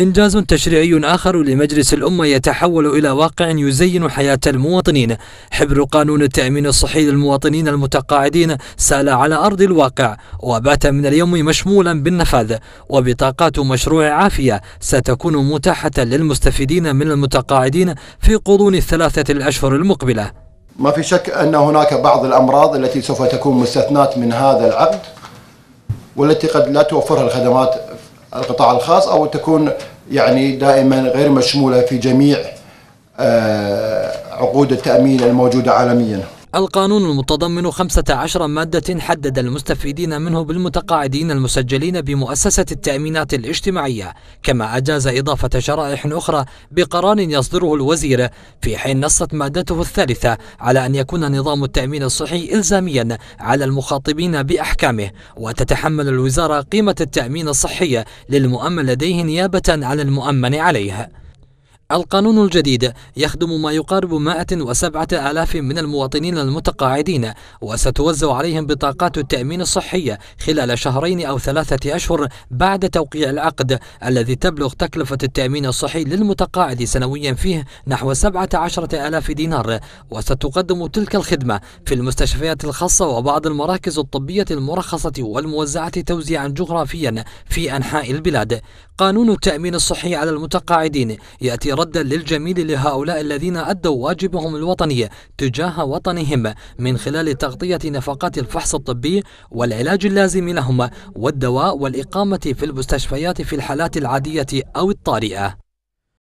إنجاز تشريعي آخر لمجلس الأمة يتحول إلى واقع يزين حياة المواطنين. حبر قانون التأمين الصحي للمواطنين المتقاعدين سال على أرض الواقع وبات من اليوم مشمولا بالنفاذ. وبطاقات مشروع عافية ستكون متاحة للمستفيدين من المتقاعدين في قرون الثلاثة الأشهر المقبلة. ما في شك أن هناك بعض الأمراض التي سوف تكون مستثنات من هذا العقد والتي قد لا توفرها الخدمات القطاع الخاص أو تكون يعني دائما غير مشمولة في جميع آه، عقود التأمين الموجودة عالميا. القانون المتضمن 15 مادة حدد المستفيدين منه بالمتقاعدين المسجلين بمؤسسة التأمينات الاجتماعية كما أجاز إضافة شرائح أخرى بقرار يصدره الوزير في حين نصت مادته الثالثة على أن يكون نظام التأمين الصحي إلزاميا على المخاطبين بأحكامه وتتحمل الوزارة قيمة التأمين الصحي للمؤمن لديه نيابة عن المؤمن عليه. القانون الجديد يخدم ما يقارب 107 آلاف من المواطنين المتقاعدين وستوزع عليهم بطاقات التأمين الصحي خلال شهرين أو ثلاثة أشهر بعد توقيع العقد الذي تبلغ تكلفة التأمين الصحي للمتقاعد سنويا فيه نحو 17 آلاف دينار. وستقدم تلك الخدمة في المستشفيات الخاصة وبعض المراكز الطبية المرخصة والموزعة توزيعا جغرافيا في أنحاء البلاد. قانون التأمين الصحي على المتقاعدين يأتي ردا للجميل لهؤلاء الذين أدوا واجبهم الوطني تجاه وطنهم من خلال تغطية نفقات الفحص الطبي والعلاج اللازم لهم والدواء والإقامة في المستشفيات في الحالات العادية أو الطارئة.